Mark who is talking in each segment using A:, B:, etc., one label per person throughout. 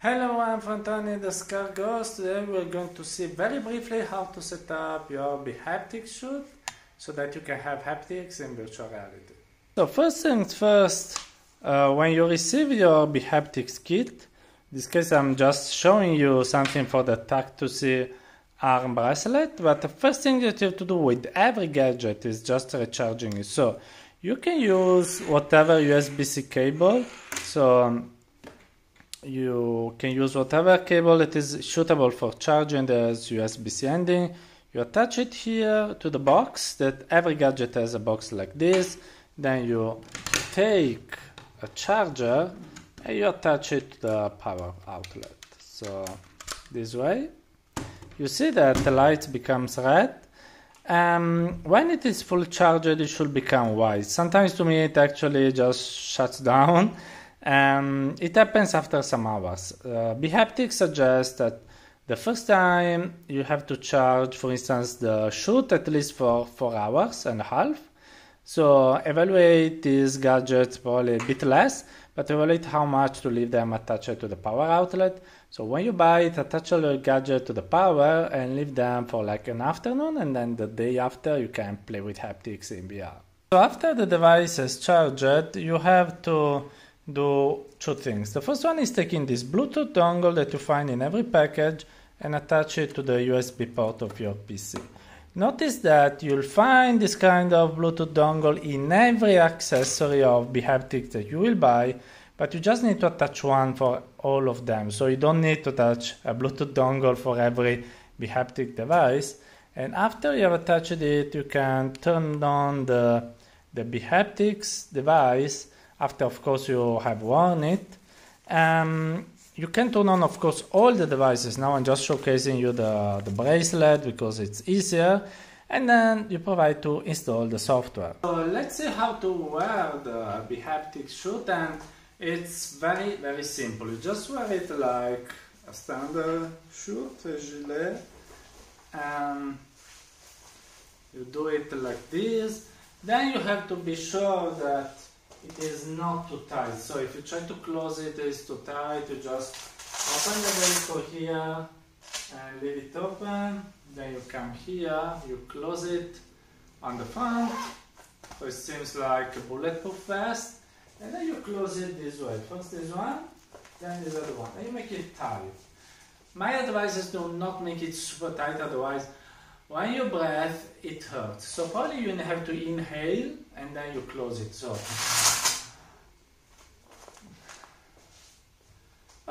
A: Hello, I'm Frontani the Skarredghost. Today we're going to see very briefly how to set up your bHaptics shoot so that you can have haptics in virtual reality. So first things first, uh, when you receive your bHaptics kit, in this case I'm just showing you something for the Tactosy arm bracelet, but the first thing that you have to do with every gadget is just recharging it. So you can use whatever USB-C cable. So um, you can use whatever cable that is suitable for charging. There's USB-C ending. You attach it here to the box that every gadget has a box like this. Then you take a charger and you attach it to the power outlet. So this way you see that the light becomes red. Um, when it is full charged, it should become white. Sometimes to me, it actually just shuts down. Um, it happens after some hours. Uh, bHaptics suggests that the first time you have to charge, for instance, the shoot at least for four hours and a half. So evaluate these gadgets probably a bit less, but evaluate how much to leave them attached to the power outlet. So when you buy it, attach your gadget to the power and leave them for like an afternoon, and then the day after you can play with haptics in VR. So after the device is charged, you have to do two things. The first one is taking this Bluetooth dongle that you find in every package and attach it to the USB port of your PC. Notice that you'll find this kind of Bluetooth dongle in every accessory of bHaptics that you will buy, but you just need to attach one for all of them. So you don't need to attach a Bluetooth dongle for every bHaptic device. And after you have attached it, you can turn on the, the bHaptics device after, of course, you have worn it. Um, you can turn on, of course, all the devices. Now I'm just showcasing you the, the bracelet because it's easier. And then you provide to install the software. So let's see how to wear the bHaptic shoot and it's very, very simple. You just wear it like a standard shoot, a gilet. And you do it like this. Then you have to be sure that it is not too tight. So if you try to close it, it is too tight. You just open the velcro here and leave it open. Then you come here, you close it on the front. So it seems like a bulletproof vest. And then you close it this way. First this one, then this other one. And you make it tight. My advice is to not make it super tight, otherwise when you breathe, it hurts. So probably you have to inhale and then you close it. So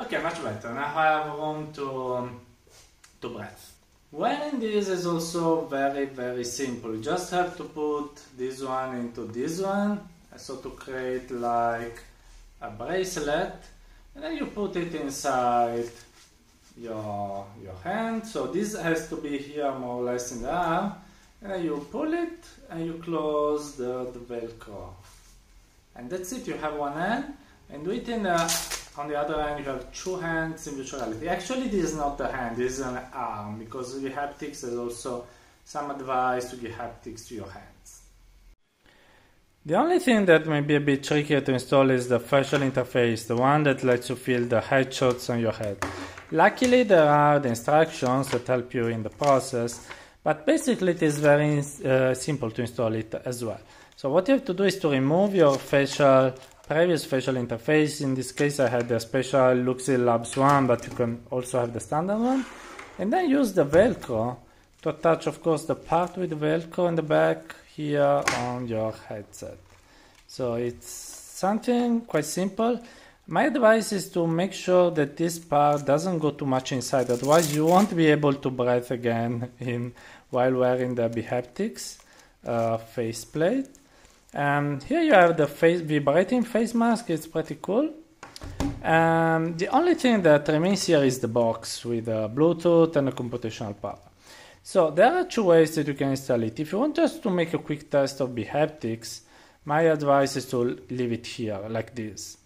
A: Okay, much better. Now I have room to, um, to breathe. Wearing this is also very, very simple. You just have to put this one into this one. So to create like a bracelet. And then you put it inside your, your hand. So this has to be here more or less in the arm. And then you pull it and you close the, the Velcro. And that's it. You have one hand. And do it in a on the other hand, you have two hands in virtual reality. Actually, this is not a hand, this is an arm, because the haptics has also some advice to give haptics to your hands. The only thing that may be a bit trickier to install is the facial interface, the one that lets you feel the headshots on your head. Luckily, there are the instructions that help you in the process, but basically it is very uh, simple to install it as well. So what you have to do is to remove your facial previous facial interface. In this case, I had the special Luxi Labs one, but you can also have the standard one. And then use the Velcro to attach, of course, the part with the Velcro in the back here on your headset. So it's something quite simple. My advice is to make sure that this part doesn't go too much inside, otherwise you won't be able to breathe again in while wearing the bHaptics uh, faceplate. Um, here you have the face, vibrating face mask, it's pretty cool. Um, the only thing that remains here is the box with the Bluetooth and the computational power. So there are two ways that you can install it. If you want just to make a quick test of bHaptics, my advice is to leave it here like this.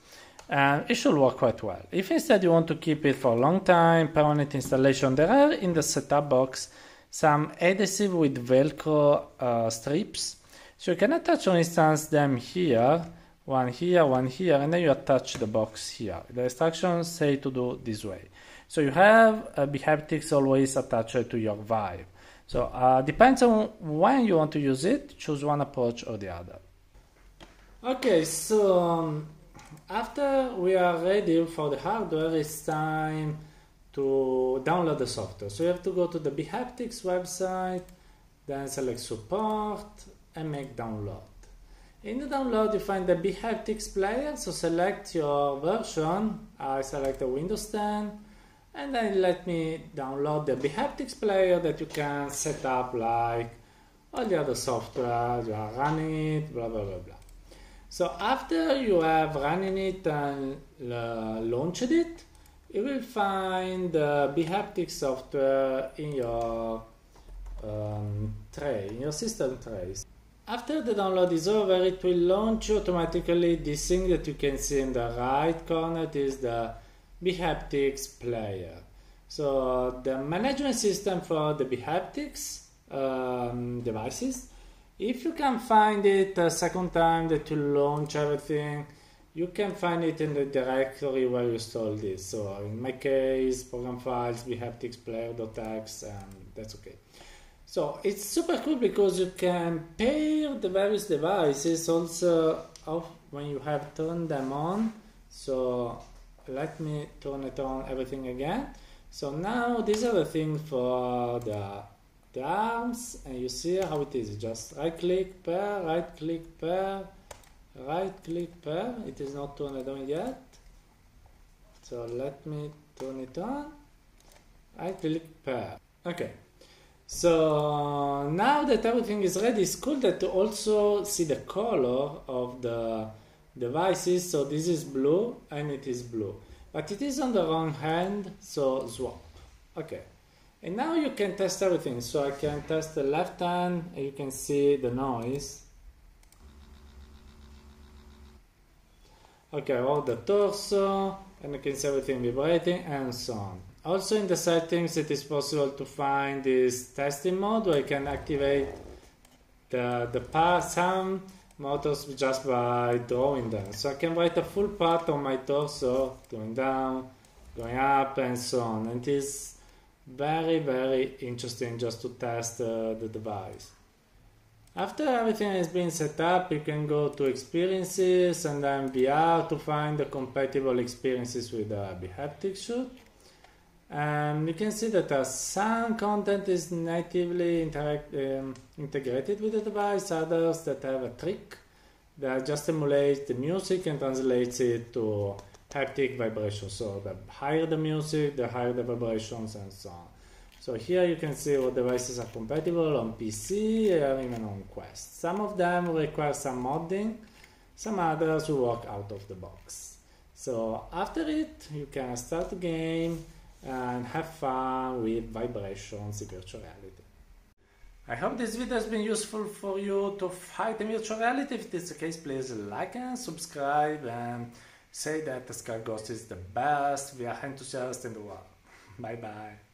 A: And it should work quite well. If instead you want to keep it for a long time, permanent installation, there are in the setup box some adhesive with Velcro uh, strips so you can attach, for instance, them here one here, one here, and then you attach the box here. The instructions say to do this way. So you have a bHaptics always attached to your Vive. So uh, depends on when you want to use it, choose one approach or the other. Okay, so um, after we are ready for the hardware, it's time to download the software. So you have to go to the bHaptics website, then select support and make download. In the download, you find the bHaptics player, so select your version. I select the Windows 10, and then let me download the bHaptics player that you can set up like all the other software, you are running it, blah, blah, blah, blah. So after you have running it and uh, launched it, you will find the bHaptics software in your um, tray, in your system trays. After the download is over, it will launch automatically this thing that you can see in the right corner. It is the bHaptics player. So the management system for the bHaptics um, devices. If you can find it a second time that you launch everything, you can find it in the directory where you installed this. So in my case, program files, bHaptics player.x, and that's okay. So it's super cool because you can pair the various devices also off when you have turned them on. So let me turn it on everything again. So now these are the things for the, the arms and you see how it is. Just right click pair, right click pair, right click pair. It is not turned on yet. So let me turn it on. Right click pair. Okay. So now that everything is ready, it's cool that to also see the color of the devices. So this is blue and it is blue. But it is on the wrong hand, so swap. Okay. And now you can test everything. So I can test the left hand and you can see the noise. Okay, all the torso and you can see everything vibrating and so on. Also in the settings it is possible to find this testing mode where you can activate the, the part, some motors just by drawing them. So I can write a full path on my torso, going down, going up and so on. And it is very very interesting just to test uh, the device. After everything has been set up, you can go to experiences and then VR to find the compatible experiences with the bHaptic suite. Um, you can see that uh, some content is natively um, integrated with the device, others that have a trick that just emulates the music and translates it to haptic vibrations. So the higher the music, the higher the vibrations and so on. So here you can see what devices are compatible on PC or even on Quest. Some of them require some modding, some others will work out of the box. So after it, you can start the game, and have fun with vibrations in virtual reality. I hope this video has been useful for you to fight in virtual reality. If it is the case, please like and subscribe and say that the Skarredghost is the best VR enthusiast in the world. Bye bye.